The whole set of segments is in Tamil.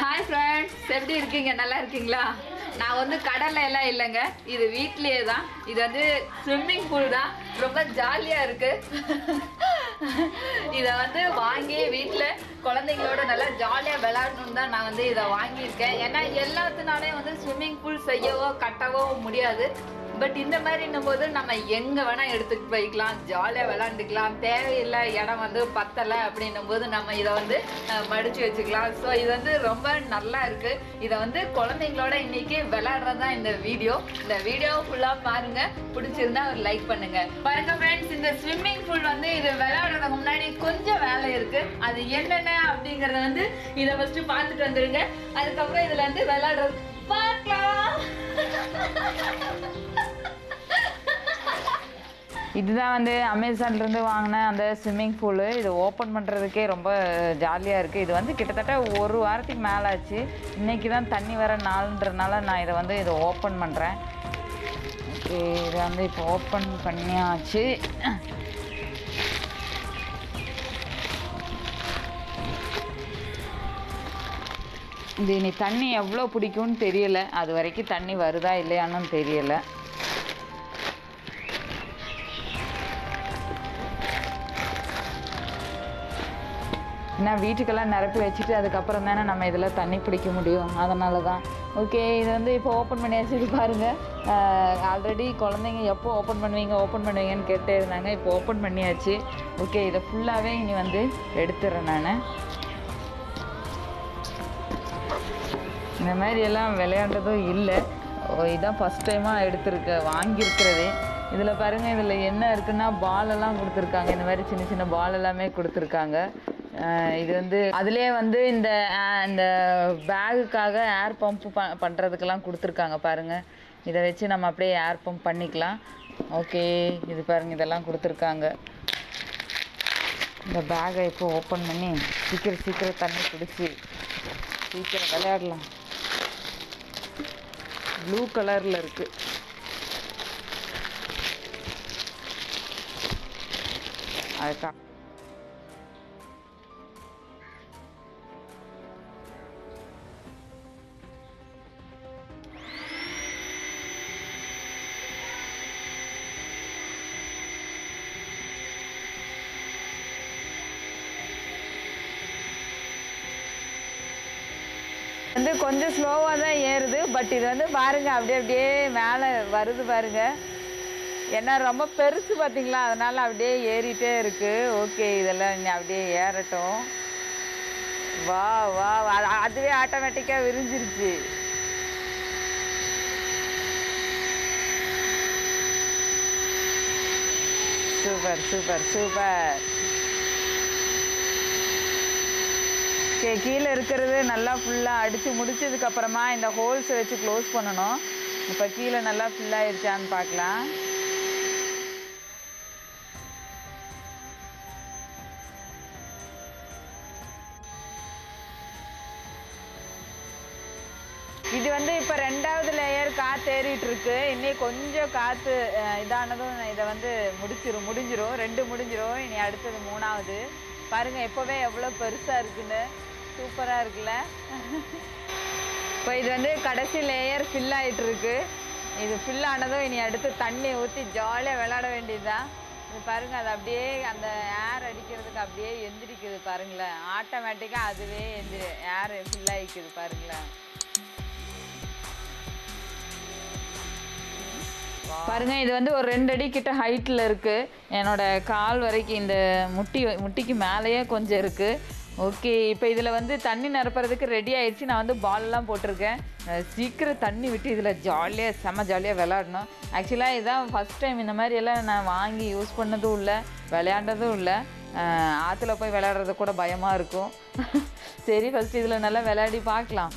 ஹாய் ஃப்ரெண்ட்ஸ் எப்படி இருக்கீங்க? நல்லா இருக்கீங்களா? நான் வந்து கடல்ல எல்லாம் இல்லைங்க. இது வீட்லேயே தான். இது வந்து ஸ்விம்மிங் பூல் தான். ரொம்ப ஜாலியாக இருக்கு. இதை வந்து வாங்கி வீட்டில் குழந்தைங்களோட நல்லா ஜாலியாக விளாடணும்னு தான் நான் வந்து இதை வாங்கியிருக்கேன். ஏன்னா எல்லாத்துனாலையும் வந்து ஸ்விம்மிங் பூல் செய்யவோ கட்டவோ முடியாது. பட் இந்த மாதிரின்னும் போது நம்ம எங்கே வேணால் எடுத்துகிட்டு போய்க்கலாம் ஜாலியாக விளாண்டுக்கலாம் தேவையில்லை இடம் வந்து பத்தலை அப்படின்னும் போது நம்ம இதை வந்து மடித்து மடிச்சு வச்சுக்கலாம். ஸோ இது வந்து ரொம்ப நல்லா இருக்கு. இதை வந்து குழந்தைங்களோட இன்னைக்கு விளாட்றது தான் இந்த வீடியோ. இந்த வீடியோ ஃபுல்லாக பாருங்க. பிடிச்சிருந்தா ஒரு லைக் பண்ணுங்க. பாருங்க ஃப்ரெண்ட்ஸ் இந்த ஸ்விம்மிங் பூல் வந்து இது விளையாடுறதுக்கு முன்னாடி கொஞ்சம் வேலை இருக்கு. அது என்னென்ன அப்படிங்கறத வந்து இதை ஃபர்ஸ்ட் பார்த்துட்டு வந்துருங்க. அதுக்கப்புறம் இதுல வந்து விளையாடுறது பார்க்கலாம். இதுதான் வந்து அமேசான்லேருந்து வாங்கின அந்த ஸ்விம்மிங் பூலு இது ஓப்பன் பண்ணுறதுக்கே ரொம்ப ஜாலியாக இருக்குது இது வந்து கிட்டத்தட்ட ஒரு வாரத்துக்கு மேலே ஆச்சு இன்றைக்கி தான் தண்ணி வர நாளுன்றனால நான் இதை வந்து இதை ஓப்பன் பண்ணுறேன் ஓகே இதை வந்து இப்போ ஓப்பன் பண்ணியாச்சு. இது இனி தண்ணி எவ்வளோ பிடிக்கும்னு தெரியல. அது வரைக்கும் தண்ணி வருதா இல்லையான்னு தெரியலை. ஏன்னா வீட்டுக்கெல்லாம் நிரப்பி வச்சுட்டு அதுக்கப்புறம் தானே நம்ம இதில் தண்ணி பிடிக்க முடியும். அதனால தான். ஓகே இது வந்து இப்போ ஓப்பன் பண்ணியாச்சு பாருங்கள் ஆல்ரெடி குழந்தைங்க எப்போ ஓப்பன் பண்ணுவீங்க ஓப்பன் பண்ணுவீங்கன்னு கேட்டே இருந்தாங்க. இப்போ ஓப்பன் பண்ணியாச்சு. ஓகே இதை ஃபுல்லாகவே இனி வந்து எடுத்துடுறேன் நான். இந்த மாதிரி எல்லாம் விளையாண்டதும் இல்லை. இதான் ஃபஸ்ட் டைமாக எடுத்திருக்க வாங்கியிருக்கிறது. இதில் பாருங்கள் இதில் என்ன இருக்குன்னா பால் எல்லாம் கொடுத்துருக்காங்க. இந்த மாதிரி சின்ன சின்ன பால் எல்லாமே கொடுத்துருக்காங்க. இது வந்து அதுலேயே வந்து இந்த இந்த பேகுக்காக ஏர் பம்ப் ப பண்ணுறதுக்கெல்லாம் கொடுத்துருக்காங்க பாருங்கள் இதை வச்சு நம்ம அப்படியே ஏர் பம்ப் பண்ணிக்கலாம். ஓகே இது பாருங்கள் இதெல்லாம் கொடுத்துருக்காங்க. இந்த பேகை இப்போ ஓப்பன் பண்ணி சீக்கிரம் சீக்கிரம் தண்ணி பிடிச்சி சீக்கிரம் விளையாடலாம். ப்ளூ கலரில் இருக்குது அதுக்கா வந்து கொஞ்சம் ஸ்லோவாக தான் ஏறுது. பட் இது வந்து பாருங்கள் அப்படியே அப்படியே மேலே வருது பாருங்கள் ஏன்னா ரொம்ப பெருசு பார்த்தீங்களா? அதனால் அப்படியே ஏறிட்டே இருக்குது ஓகே இதெல்லாம் இனி அப்படியே ஏறட்டும். வா வா அது- அதுவே ஆட்டோமேட்டிக்காக விரிஞ்சிருச்சு. சூப்பர் சூப்பர் சூப்பர் ஓகே கீழே இருக்கிறது நல்லா ஃபுல்லாக அடித்து முடிச்சதுக்கப்புறமா இந்த ஹோல்ஸை வச்சு க்ளோஸ் பண்ணணும். இப்போ கீழே நல்லா ஃபுல்லாகிடுச்சான்னு பார்க்கலாம். இது வந்து இப்போ ரெண்டாவது லேயர் காற்று ஏறிட்டுருக்கு இன்னும் கொஞ்சம் காற்று இதானதும் இதை வந்து முடிச்சிரும் முடிஞ்சிரும். ரெண்டு முடிஞ்சிரும். இனி அடுத்தது மூணாவது. பாருங்கள் எப்போவே எவ்வளோ பெருசாக இருக்குன்னு. சூப்பராக இருக்குல்ல? இப்போ இது வந்து கடைசி லேயர் ஃபில் ஆகிட்டு இருக்கு இது ஃபில் ஆனதும் இனி அடுத்து தண்ணி ஊற்றி ஜாலியாக விளையாட வேண்டியதுதான். இது பாருங்கள் அது அப்படியே அந்த ஏர் அடிக்கிறதுக்கு அப்படியே எந்திரிக்குது பாருங்களேன். ஆட்டோமேட்டிக்காக அதுவே எந்திரி ஏர் ஃபில் ஆகிக்குது பாருங்களேன். பாருங்க இது வந்து ஒரு ரெண்டு அடி கிட்ட ஹைட்டில் இருக்குது என்னோட கால் வரைக்கும் இந்த முட்டி முட்டிக்கு மேலேயே கொஞ்சம் இருக்குது ஓகே இப்போ இதில் வந்து தண்ணி நிரப்புறதுக்கு ரெடி ஆயிடுச்சு. நான் வந்து பால்லாம் போட்டிருக்கேன். சீக்கிரம் தண்ணி விட்டு இதில் ஜாலியாக செம்ம ஜாலியாக விளாடணும் ஆக்சுவலாக இதுதான் ஃபஸ்ட் டைம் இந்த மாதிரி எல்லாம் நான் வாங்கி யூஸ் பண்ணதும் இல்லை விளையாண்டதும் இல்லை. ஆற்றுல போய் விளையாடுறது கூட பயமாக இருக்கும். சரி ஃபஸ்ட்டு இதில் நல்லா விளையாடி பார்க்கலாம்.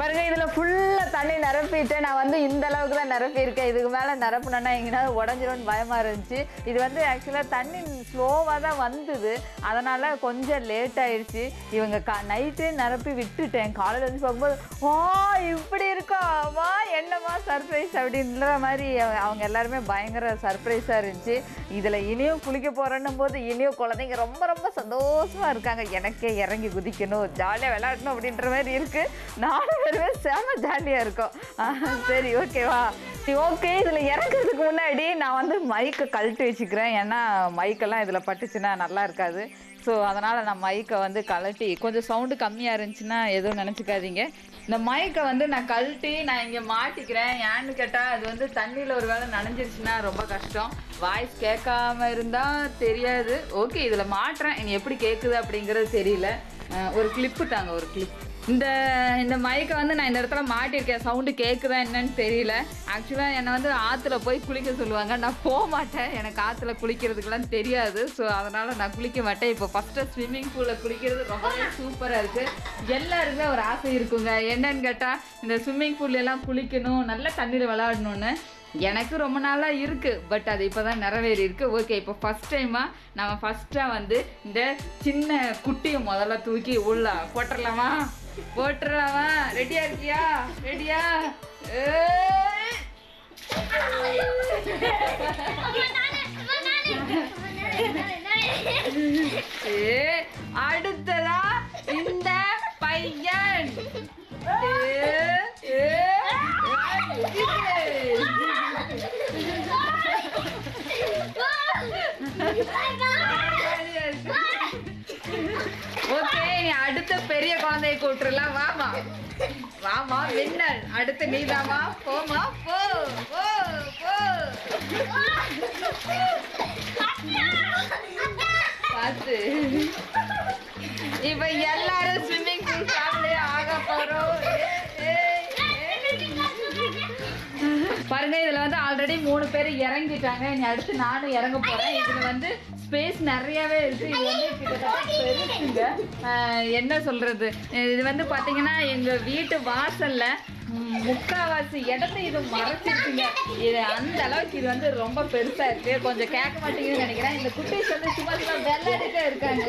பாருங்க இதுல ஃபுல்லா தண்ணி நிரப்பிட்டு நான் வந்து இந்த அளவுக்கு தான் நிரப்பியிருக்கேன். இதுக்கு மேல நிரப்பினேன்னா எங்கேயாவது உடஞ்சிரும்னு பயமா இருந்துச்சு. இது வந்து ஆக்சுவலா தண்ணி ஸ்லோவாக தான் வந்தது. அதனால கொஞ்சம் லேட் ஆயிடுச்சு இவங்க கா நைட்டே நிரப்பி விட்டுட்டேன். காலையில் வந்து பார்க்கும்போது ஓ இப்படி இருக்கா? வா என்னமா சர்ப்ரைஸ் அப்படின்ற மாதிரி அவங்க- எல்லாருமே பயங்கர சர்ப்ரைஸாக இருந்துச்சு. இதில் இனியும் குளிக்க போகிறேன்னும் போது இனியும் குழந்தைங்க ரொம்ப ரொம்ப சந்தோஷமாக இருக்காங்க. எனக்கே இறங்கி குதிக்கணும் ஜாலியாக விளையாடணும் அப்படின்ற மாதிரி இருக்குது நானும் பேருமே செம ஜாலியா இருக்கும். சரி ஓகேவா சரி ஓகே இதுல இறங்குறதுக்கு முன்னாடி நான் வந்து மைக்கை கழட்டி வச்சுக்கிறேன். ஏன்னா மைக்கெல்லாம் இதுல பட்டுச்சுன்னா நல்லா இருக்காது. ஸோ அதனால் நான் மைக்கை வந்து கழட்டி கொஞ்சம் சவுண்டு கம்மியாக இருந்துச்சுன்னா எதுவும் நினச்சிக்காதீங்க. இந்த மைக்கை வந்து நான் கழட்டி நான் இங்கே மாட்டிக்கிறேன். ஏன்னு கேட்டால் அது வந்து தண்ணியில் ஒரு வேளை நனைஞ்சிருச்சுன்னா ரொம்ப கஷ்டம். வாய்ஸ் கேட்காம இருந்தால் தெரியாது. ஓகே இதில் மாட்டுறேன். இனி எப்படி கேட்குது அப்படிங்கிறது தெரியல. ஒரு கிளிப்பு தாங்க ஒரு கிளிப் இந்த இந்த மைக்கை வந்து நான் இந்த இடத்துல மாட்டியிருக்கேன். சவுண்டு கேட்குதா என்னன்னு தெரியல. ஆக்சுவலாக என்னை வந்து ஆற்றுல போய் குளிக்க சொல்லுவாங்க. நான் போக மாட்டேன் எனக்கு ஆற்றுல குளிக்கிறதுக்கெல்லாம் தெரியாது. ஸோ அதனால் நான் குளிக்க மாட்டேன். இப்போ ஃபஸ்ட்டு ஸ்விம்மிங் பூலில் குளிக்கிறது ரொம்பவே சூப்பராக இருக்குது எல்லாருக்குமே ஒரு ஆசை இருக்குங்க. என்னன்னு கேட்டால் இந்த ஸ்விம்மிங் பூல்லாம் குளிக்கணும் நல்ல தண்ணியில் விளையாடணும்னு எனக்கு ரொம்ப நாளாக இருக்குது பட் அது இப்போ தான் நிறைவேறி இருக்குது ஓகே இப்போ ஃபஸ்ட் டைமாக நம்ம ஃபஸ்ட்டாக வந்து இந்த சின்ன குட்டியை முதல்ல தூக்கி உள்ள போட்டுடலாமா? போட்டுடலாமா ரெடியா இருக்கியா? ரெடியா அடுத்ததா இந்த பையன். அடுத்த பெரிய குழந்தைய கூட்டுலாம் வாமா வாமா மின்னல் அடுத்து நீதாமா போமா போ போ போ பார்த்து. இப்ப எல்லாரும் ஸ்விம்மிங் பூல் ஃபேமிலி ஆக போறோம். ஆல்ரெடி மூணு பேர் இறங்கிட்டாங்க. இனி அடுத்து நானும் இறங்க போறேன். இதுல வந்து ஸ்பேஸ் நிறையவே இருக்கு. இது வந்து கிட்டத்தட்ட என்ன சொல்றது? இது வந்து பாத்தீங்கன்னா எங்க வீட்டு வாசல்ல முக்காவாசி இடத்த இது மறைச்சிருக்குங்க இது அந்த அளவுக்கு இது வந்து ரொம்ப பெருசா இருக்கு. கொஞ்சம் கேட்க மாட்டேங்குதுன்னு நினைக்கிறேன். இந்த குட்டீஸ் வந்து சும்மா சும்மா வெள்ளாடிட்டே இருக்காங்க.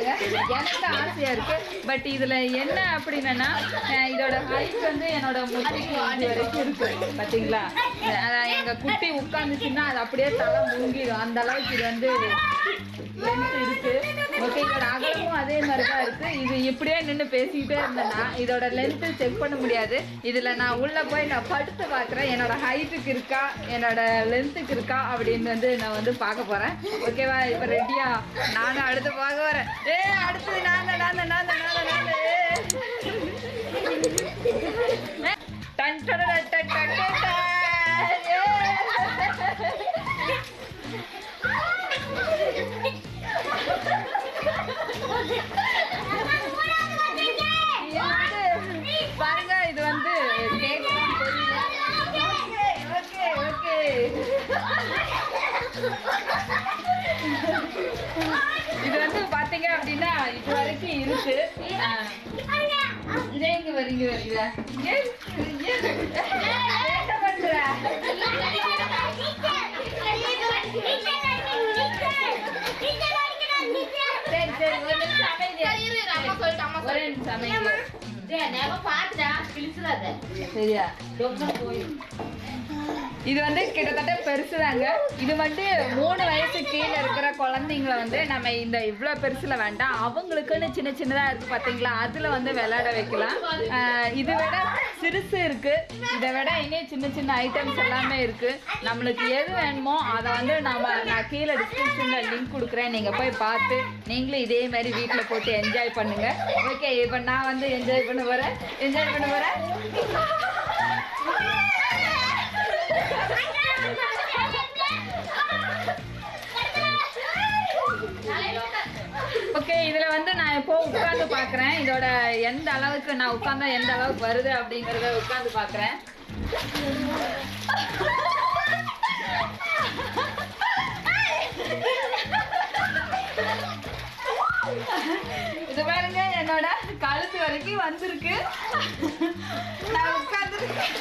எனக்கு ஆசையா இருக்கு. பட் இதுல என்ன அப்படின்னா இதோட ஹைட் வந்து என்னோட முட்டிக்கு இது வரைக்கும் இருக்கு. பாத்தீங்களா? எங்க குட்டி உட்காந்துச்சுன்னா அது அப்படியே தலை முங்கிடும். அந்த அளவுக்கு இது வந்து லென்த் இருக்கு. ஓகே இதோட அகலமும் அதே மாதிரி தான் இருக்கு. இது இப்படியே நின்று பேசிக்கிட்டே இருந்தேன்னா இதோட லென்த்து செக் பண்ண முடியாது. இதுல நான் உள்ள போய் நான் படுத்து பார்க்குறேன். என்னோட ஹைட்டுக்கு இருக்கா என்னோட லென்த்துக்கு இருக்கா அப்படின்னு வந்து நான் வந்து பார்க்க போகிறேன் ஓகேவா இப்போ ரெடியா நானும் அடுத்து பார்க்க வரேன் ஏ அடுத்தது நான் நான் நான் நான் நான் டன் டன் டன் டன் டன் அப்படின்னா இது வரைக்கும் இருக்கு. இங்க வரீங்க வரீங்க ஏன் ஏன்? என்ன இது வந்து கிட்டத்தட்ட பெருசு தாங்க இது வந்து மூணு வயசு கீழே இருக்கிற குழந்தைங்கள வந்து நம்ம இந்த இவ்வளோ பெருசில் வேண்டாம். அவங்களுக்குன்னு சின்ன சின்னதாக இருக்குது பார்த்தீங்களா அதில் வந்து விளையாட வைக்கலாம். இதை விட சிறுசு இருக்குது இதை விட இன்னும் சின்ன சின்ன ஐட்டம்ஸ் எல்லாமே இருக்குது நம்மளுக்கு எது வேணுமோ அதை வந்து நம்ம நான் கீழே டிஸ்கிரிப்ஷனில் லிங்க் கொடுக்குறேன். நீங்கள் போய் பார்த்து நீங்களும் இதே மாதிரி வீட்டில் போட்டு என்ஜாய் பண்ணுங்கள் ஓகே இப்போ நான் வந்து என்ஜாய் பண்ண போகிறேன் என்ஜாய் பண்ண போகிறேன் பார்க்கறேன் இதோட எந்த அளவுக்கு நான் உட்கார்ந்தா எந்த அளவுக்கு வருது அப்படிங்கறத உட்கார்ந்து பார்க்கறேன் இது பாருங்க என்னோட கழுத்து வரைக்கும் வந்திருக்கு. நான் உட்காந்துருக்கேன்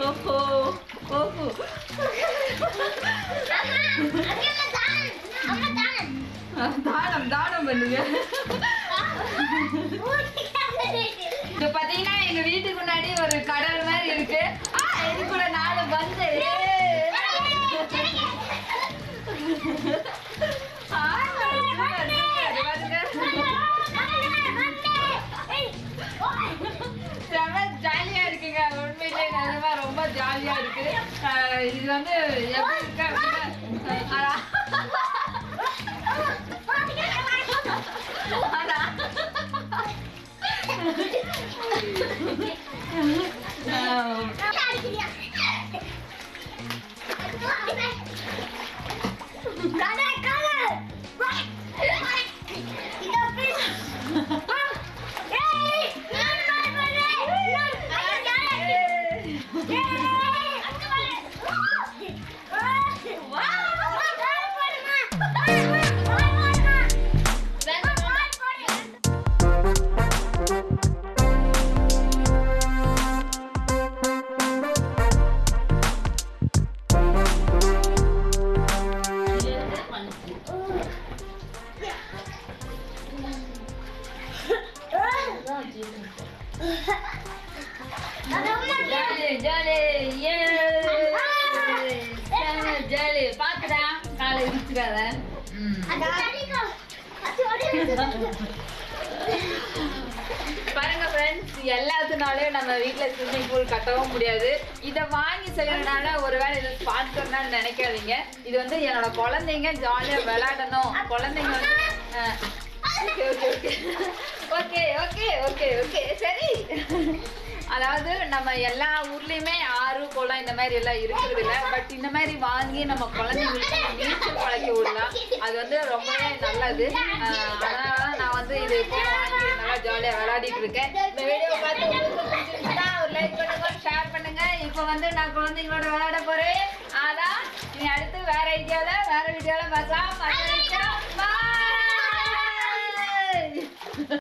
ஓஹோ ஓஹோ. தானம் தானம் பண்ணுங்க. இப்ப பாத்தீங்கன்னா எங்க வீட்டுக்கு முன்னாடி ஒரு கடல் மாதிரி இருக்கு. இதுக்குள்ள நாலு பந்து ஜாலியா இருக்குங்க. உண்மையிலே நிஜமா ரொம்ப ஜாலியா இருக்கு. இது வந்து எப்படி இருக்கு 好了。好了。எல்லாத்துனாலையும் நம்ம வீட்டில் ஸ்விம்மிங் பூல் கட்டவும் முடியாது. இதை வாங்கி செய்யறதுனால ஒருவேளை இது ஸ்பான்சர்னால நினைக்காதீங்க. இது வந்து என்னோட குழந்தைங்க ஜாலியாக விளையாடணும். குழந்தைங்க வந்து okay okay okay okay okay okay சரி. அதாவது நம்ம எல்லா ஊர்லேயுமே ஆறு குளம் இந்த மாதிரி எல்லாம் இருக்கிறது இல்லை. பட் இந்த மாதிரி வாங்கி நம்ம குழந்தைங்களுக்கு நீச்சல் பழக்கி விடலாம். அது வந்து ரொம்பவே நல்லது. அதனால தான் நான் வந்து இது இப்போ வாங்கி நல்லா ஜாலியாக விளையாடிட்டு இருக்கேன். இந்த வீடியோ பார்த்து உங்களுக்கு பிடிச்சிருந்தா ஒரு லைக் பண்ணுங்க ஷேர் பண்ணுங்க. இப்போ வந்து நான் குழந்தைங்களோட விளையாட போறேன். ஆனா நீ அடுத்து வேற ஐடியாவில் வேற வீடியோவில் பார்க்கலாம். பாய்